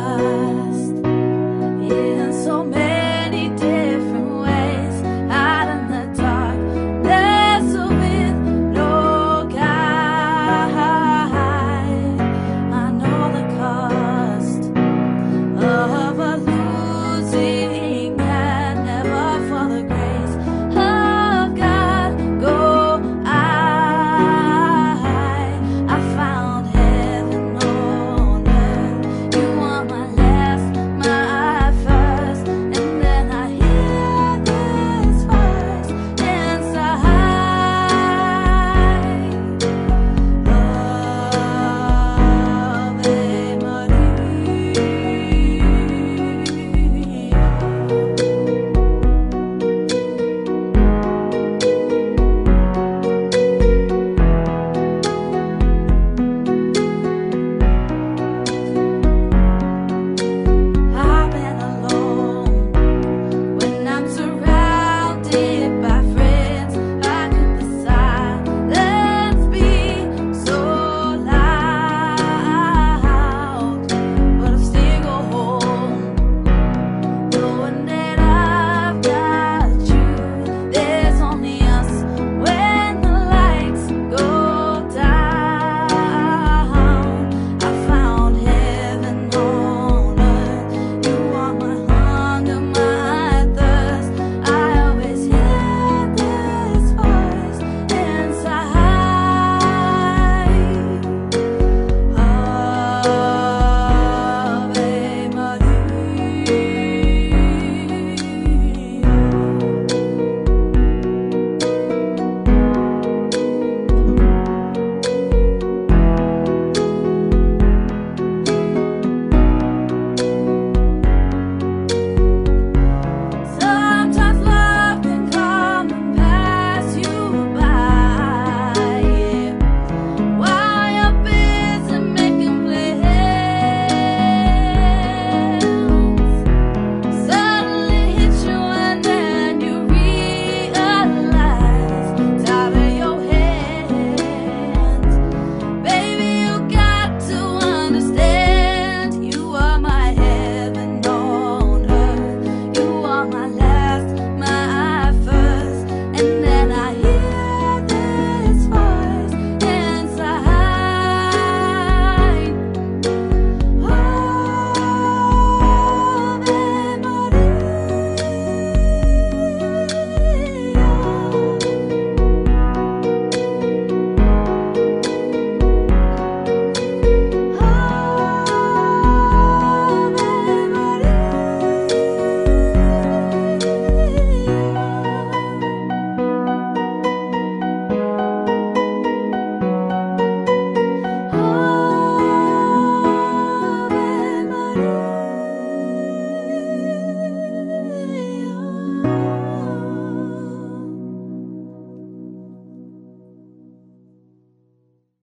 bye.